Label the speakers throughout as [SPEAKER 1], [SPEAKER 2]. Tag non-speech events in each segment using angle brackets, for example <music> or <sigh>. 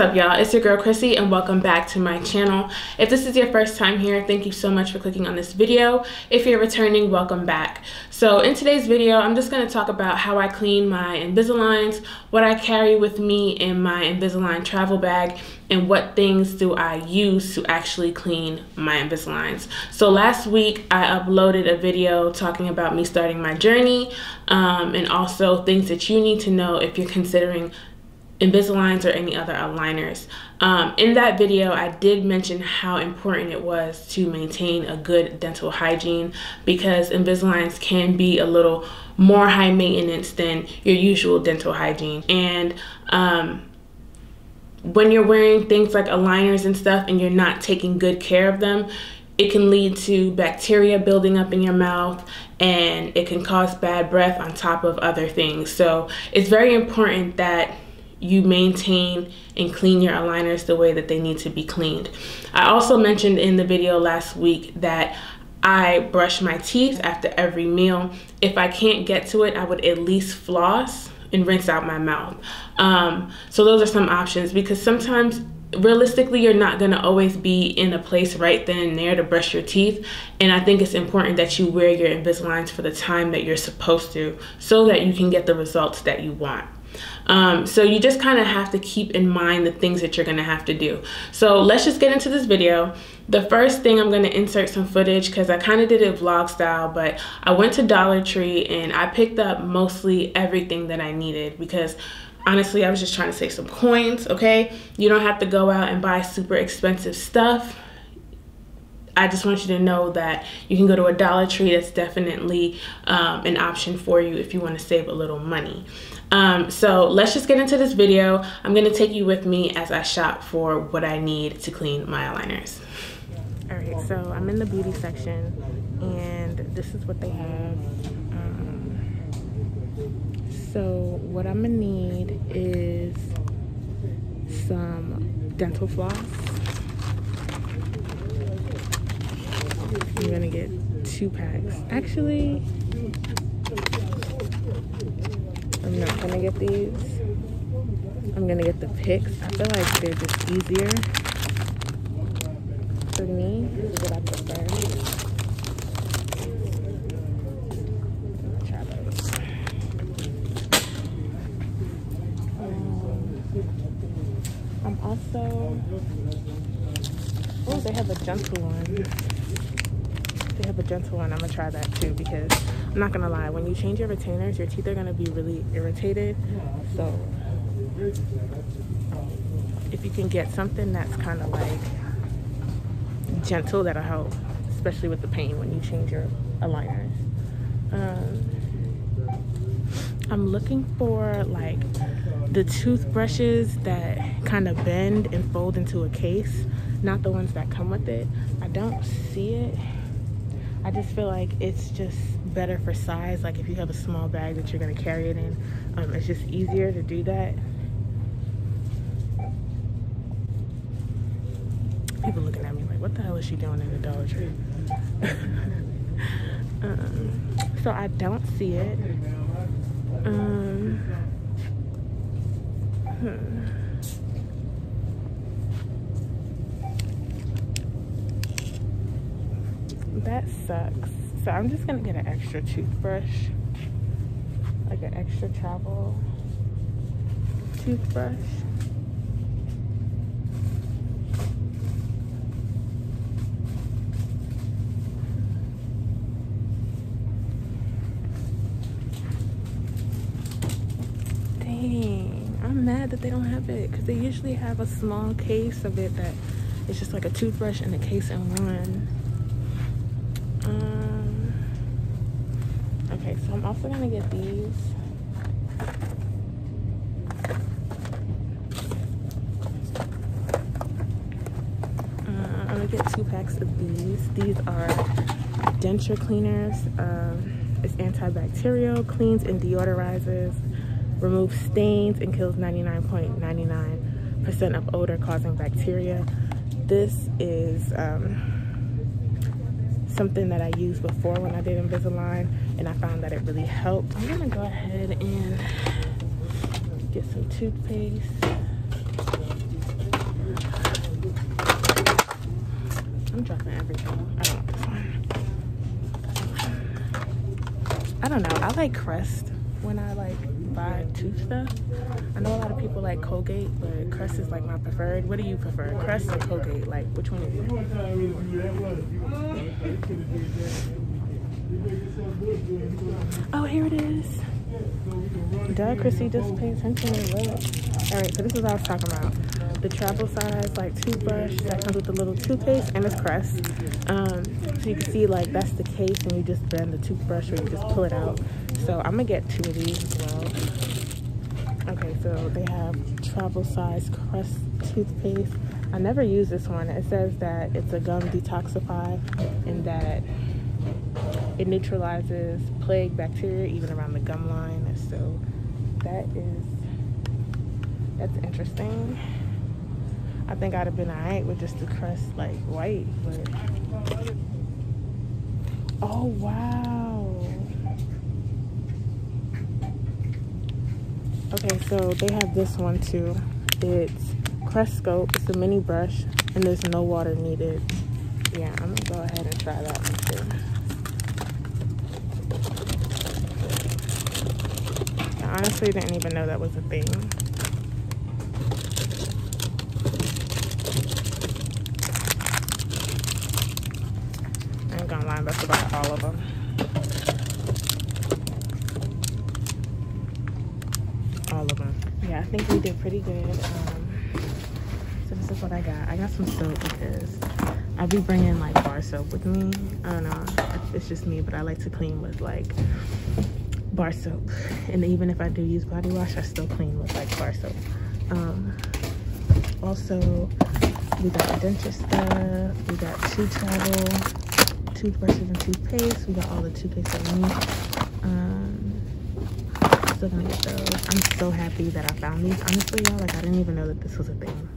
[SPEAKER 1] what's up y'all? It's your girl Krissy and welcome back to my channel. If this is your first time here thank you so much for clicking on this video. If you're returning welcome back. So in today's video I'm just going to talk about how I clean my Invisaligns what I carry with me in my Invisalign travel bag and what things do I use to actually clean my Invisaligns. So last week I uploaded a video talking about me starting my journey um, and also things that you need to know if you're considering Invisaligns or any other aligners. Um, in that video, I did mention how important it was to maintain a good dental hygiene because Invisaligns can be a little more high maintenance than your usual dental hygiene. And um, when you're wearing things like aligners and stuff and you're not taking good care of them, it can lead to bacteria building up in your mouth and it can cause bad breath on top of other things. So it's very important that you maintain and clean your aligners the way that they need to be cleaned. I also mentioned in the video last week that I brush my teeth after every meal. If I can't get to it, I would at least floss and rinse out my mouth. Um, so those are some options because sometimes realistically you're not going to always be in a place right then and there to brush your teeth and i think it's important that you wear your invisaligns for the time that you're supposed to so that you can get the results that you want um, so you just kind of have to keep in mind the things that you're gonna have to do. So let's just get into this video. The first thing I'm gonna insert some footage because I kind of did it vlog style, but I went to Dollar Tree and I picked up mostly everything that I needed because honestly, I was just trying to save some coins, okay? You don't have to go out and buy super expensive stuff. I just want you to know that you can go to a Dollar Tree. That's definitely um, an option for you if you want to save a little money. Um, so let's just get into this video. I'm gonna take you with me as I shop for what I need to clean my aligners. All right, so I'm in the beauty section and this is what they have. Um, so what I'm gonna need is some dental floss. I'm gonna get two packs. Actually, I'm not gonna get these. I'm gonna get the picks. I feel like they're just easier for me. What I prefer. I'm also. Oh, they have a gentle one gentle one i'm gonna try that too because i'm not gonna lie when you change your retainers your teeth are gonna be really irritated. So if you can get something that's kind of like gentle that'll help especially with the pain when you change your aligners. Um, i'm looking for like the toothbrushes that kind of bend and fold into a case not the ones that come with it. I don't see it I just feel like it's just better for size. Like if you have a small bag that you're gonna carry it in, um, it's just easier to do that. People looking at me like, what the hell is she doing in the Dollar Tree? <laughs> um, so I don't see it. Um, hmm. That sucks. So I'm just gonna get an extra toothbrush, like an extra travel toothbrush. Dang, I'm mad that they don't have it because they usually have a small case of it that it's just like a toothbrush and a case in one. Um, okay, so I'm also gonna get these. Uh, I'm gonna get two packs of these. These are denture cleaners. Um, it's antibacterial, cleans and deodorizes, removes stains, and kills 99.99% of odor causing bacteria. This is um, something that I used before when I did Invisalign and I found that it really helped. I'm gonna go ahead and get some toothpaste. I'm dropping everything. I don't like this one. I don't know. I like Crest when I like buy tooth stuff. I know a lot of people like Colgate, but Crest is like my preferred. What do you prefer, Crest or Colgate? Like, which one is it? Oh, here it is. Duh, Krissy, just pay attention to look. All right, so this is what I was talking about. The travel size, like toothbrush that comes with the little toothpaste and it's Crest. Um, so you can see like that's the case and you just bend the toothbrush or you just pull it out. So I'm gonna get two of these as well. Okay, so they have travel size Crest toothpaste. I never use this one. It says that it's a gum detoxify and that it neutralizes plaque bacteria even around the gum line. So that is, that's interesting. I think I'd have been alright with just the Crest like white, but oh wow. Okay, so they have this one too. It's Crest Scope. It's a mini brush, and there's no water needed. Yeah, I'm gonna go ahead and try that one too. I honestly didn't even know that was a thing. I ain't gonna lie, that's about all of them. all of them. Yeah, I think we did pretty good. Um, this is what I got. I got some soap because I'll be bringing like bar soap with me. I don't know. It's just me, but I like to clean with like bar soap. And even if I do use body wash, I still clean with like bar soap. Um, also, we got dentist stuff. We got two travel toothbrushes and toothpaste. We got all the toothpaste that we need. Um, still gonna get those. I'm so happy that I found these. Honestly, y'all, like I didn't even know that this was a thing.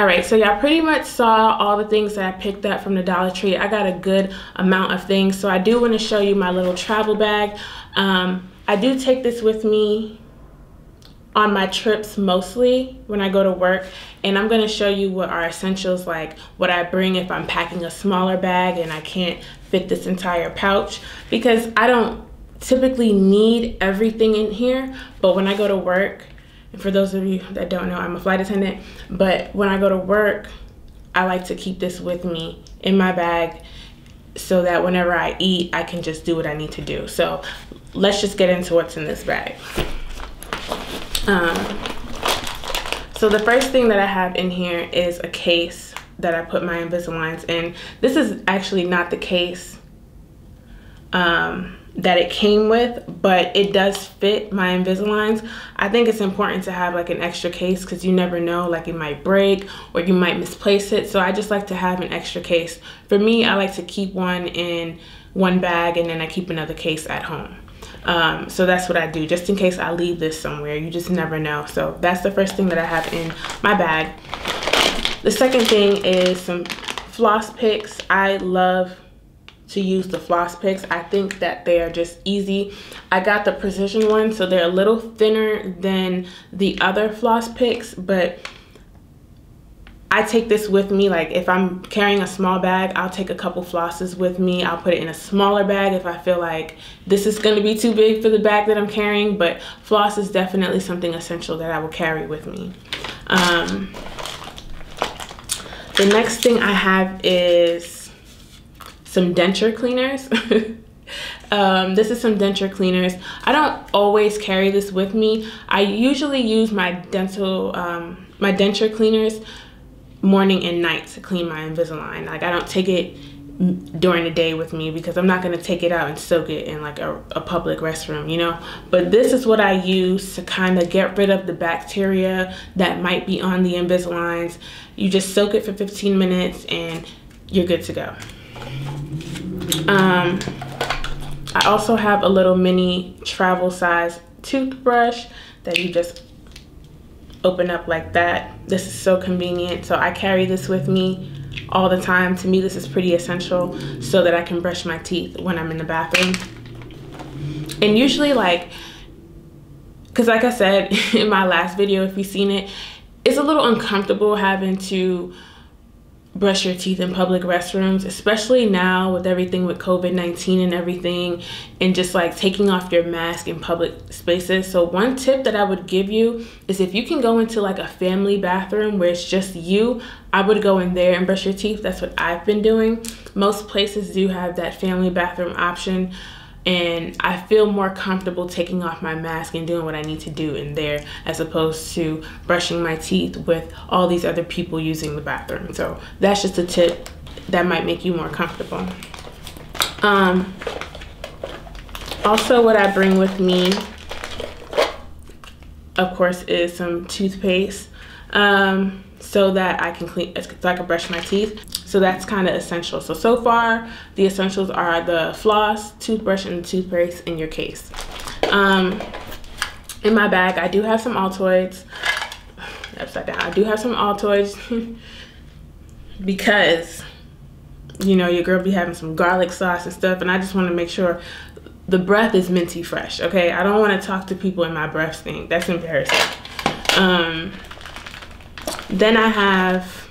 [SPEAKER 1] All right, so y'all pretty much saw all the things that I picked up from the Dollar Tree. I got a good amount of things. So I do want to show you my little travel bag. Um, I do take this with me on my trips mostly when I go to work and I'm going to show you what are essentials like what I bring if I'm packing a smaller bag and I can't fit this entire pouch because I don't typically need everything in here, but when I go to work, and for those of you that don't know, I'm a flight attendant, but when I go to work, I like to keep this with me in my bag so that whenever I eat, I can just do what I need to do. So let's just get into what's in this bag. Um, so the first thing that I have in here is a case that I put my Invisaligns in. This is actually not the case um, that it came with, but it does fit my Invisaligns. I think it's important to have like an extra case because you never know, like it might break or you might misplace it. So I just like to have an extra case. For me, I like to keep one in one bag and then I keep another case at home. Um, so that's what I do, just in case I leave this somewhere. You just never know. So that's the first thing that I have in my bag. The second thing is some floss picks. I love to use the floss picks. I think that they are just easy. I got the precision ones, so they're a little thinner than the other floss picks, but I take this with me. Like if I'm carrying a small bag, I'll take a couple flosses with me. I'll put it in a smaller bag if I feel like this is gonna be too big for the bag that I'm carrying, but floss is definitely something essential that I will carry with me. Um, the next thing I have is some denture cleaners. <laughs> um, this is some denture cleaners. I don't always carry this with me. I usually use my dental, um, my denture cleaners morning and night to clean my Invisalign. Like I don't take it during the day with me because I'm not going to take it out and soak it in like a, a, public restroom, you know? But this is what I use to kind of get rid of the bacteria that might be on the Invisaligns. You just soak it for 15 minutes and you're good to go. Um, I also have a little mini travel size toothbrush that you just open up like that. This is so convenient. So I carry this with me all the time. To me, this is pretty essential so that I can brush my teeth when I'm in the bathroom. And usually like, cause like I said <laughs> in my last video, if you've seen it, it's a little uncomfortable having to brush your teeth in public restrooms, especially now with everything with COVID 19 and everything, and just like taking off your mask in public spaces. So, one tip that I would give you is if you can go into like a family bathroom where it's just you, I would go in there and brush your teeth. That's what I've been doing. Most places do have that family bathroom option and I feel more comfortable taking off my mask and doing what I need to do in there as opposed to brushing my teeth with all these other people using the bathroom. So that's just a tip that might make you more comfortable. Um, also what I bring with me, of course, is some toothpaste um, so that I can clean, so I can brush my teeth. So that's kind of essential. So, so far, the essentials are the floss, toothbrush, and toothpaste in your case. Um, in my bag, I do have some Altoids. <sighs> Upside down. I do have some Altoids <laughs> because, you know, your girl be having some garlic sauce and stuff, and I just want to make sure the breath is minty fresh, okay? I don't want to talk to people in my breath stink. That's embarrassing. Um, then I have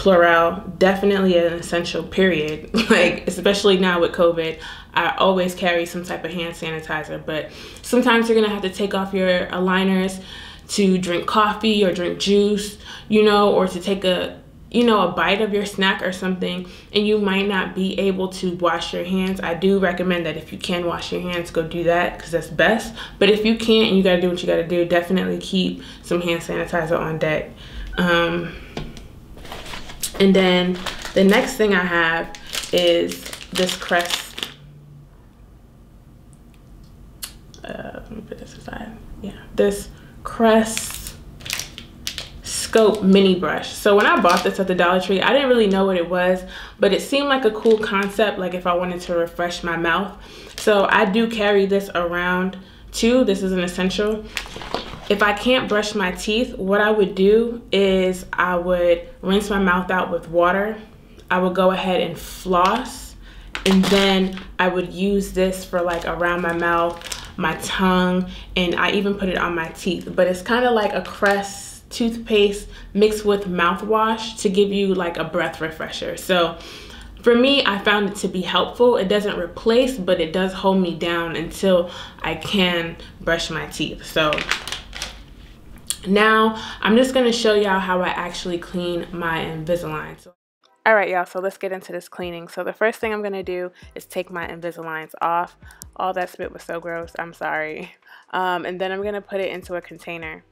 [SPEAKER 1] Purell, definitely an essential period. <laughs> like, especially now with COVID, I always carry some type of hand sanitizer, but sometimes you're gonna have to take off your aligners to drink coffee or drink juice, you know, or to take a you know, a bite of your snack or something, and you might not be able to wash your hands, I do recommend that if you can wash your hands, go do that because that's best. But if you can't and you gotta do what you gotta do, definitely keep some hand sanitizer on deck. Um, and then the next thing I have is this Crest. Uh, let me put this aside. Yeah, this Crest Scope Mini Brush. So when I bought this at the Dollar Tree, I didn't really know what it was, but it seemed like a cool concept, like if I wanted to refresh my mouth. So I do carry this around too. This is an essential if I can't brush my teeth, what I would do is I would rinse my mouth out with water. I would go ahead and floss. And then I would use this for like around my mouth, my tongue, and I even put it on my teeth. But it's kind of like a Crest toothpaste mixed with mouthwash to give you like a breath refresher. So for me, I found it to be helpful. It doesn't replace, but it does hold me down until I can brush my teeth. So now, I'm just going to show y'all how I actually clean my Invisalign. So all right, y'all, so let's get into this cleaning. So the first thing I'm gonna do is take my Invisaligns off. All that spit was so gross, I'm sorry. Um, and then I'm gonna put it into a container.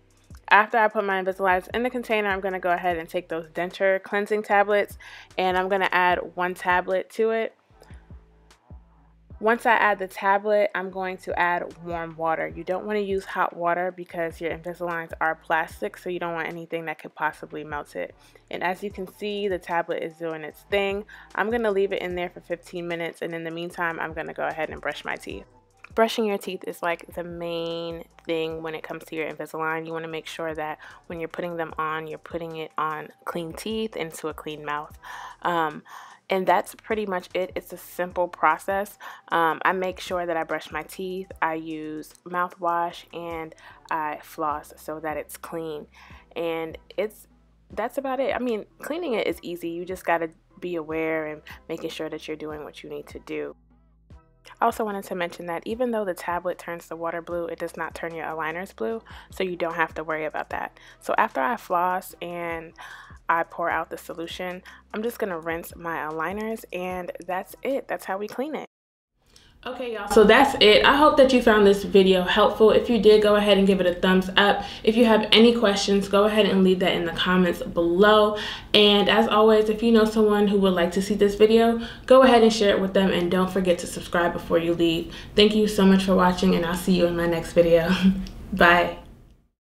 [SPEAKER 1] After I put my Invisaligns in the container, I'm gonna go ahead and take those denture cleansing tablets and I'm gonna add one tablet to it. Once I add the tablet, I'm going to add warm water. You don't want to use hot water because your Invisaligns are plastic, so you don't want anything that could possibly melt it. And as you can see, the tablet is doing its thing. I'm going to leave it in there for 15 minutes, and in the meantime, I'm going to go ahead and brush my teeth. Brushing your teeth is like the main thing when it comes to your Invisalign. You want to make sure that when you're putting them on, you're putting it on clean teeth into a clean mouth. Um, and that's pretty much it. It's a simple process. Um, I make sure that I brush my teeth, I use mouthwash, and I floss so that it's clean. And it's that's about it. I mean, cleaning it is easy. You just got to be aware and making sure that you're doing what you need to do. I also wanted to mention that even though the tablet turns the water blue, it does not turn your aligners blue, so you don't have to worry about that. So after I floss and I pour out the solution, I'm just going to rinse my aligners and that's it. That's how we clean it. Okay, y'all, so that's it. I hope that you found this video helpful. If you did, go ahead and give it a thumbs up. If you have any questions, go ahead and leave that in the comments below. And as always, if you know someone who would like to see this video, go ahead and share it with them. And don't forget to subscribe before you leave. Thank you so much for watching, and I'll see you in my next video. <laughs> Bye.